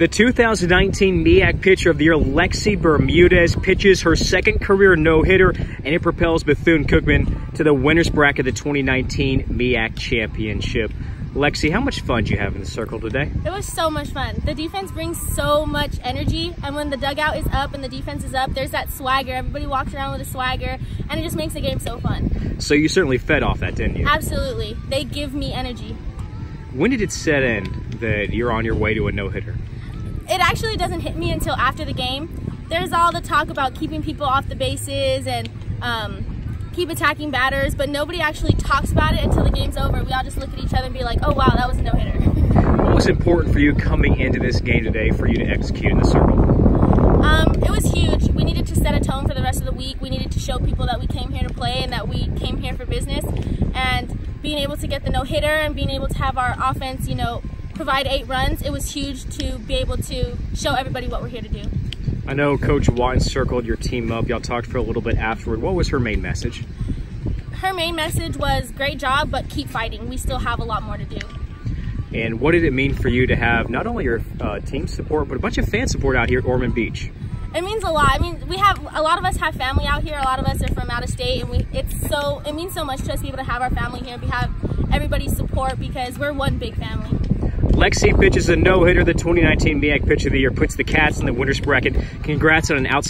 The 2019 MEAC Pitcher of the Year, Lexi Bermudez, pitches her second career no-hitter, and it propels Bethune-Cookman to the winner's bracket of the 2019 MEAC Championship. Lexi, how much fun did you have in the circle today? It was so much fun. The defense brings so much energy, and when the dugout is up and the defense is up, there's that swagger. Everybody walks around with a swagger, and it just makes the game so fun. So you certainly fed off that, didn't you? Absolutely. They give me energy. When did it set in that you're on your way to a no-hitter? It actually doesn't hit me until after the game. There's all the talk about keeping people off the bases and um, keep attacking batters, but nobody actually talks about it until the game's over. We all just look at each other and be like, oh wow, that was a no-hitter. What was important for you coming into this game today for you to execute in the circle? Um, it was huge. We needed to set a tone for the rest of the week. We needed to show people that we came here to play and that we came here for business. And being able to get the no-hitter and being able to have our offense, you know, provide eight runs, it was huge to be able to show everybody what we're here to do. I know Coach Watten circled your team up. Y'all talked for a little bit afterward. What was her main message? Her main message was great job, but keep fighting. We still have a lot more to do. And what did it mean for you to have not only your uh, team support, but a bunch of fan support out here at Ormond Beach? It means a lot. I mean, we have a lot of us have family out here. A lot of us are from out of state, and we it's so it means so much to us to be able to have our family here. We have everybody's support because we're one big family. Lexi pitches a no-hitter. The 2019 MEAC Pitch of the Year puts the Cats in the winner's bracket. Congrats on an outstanding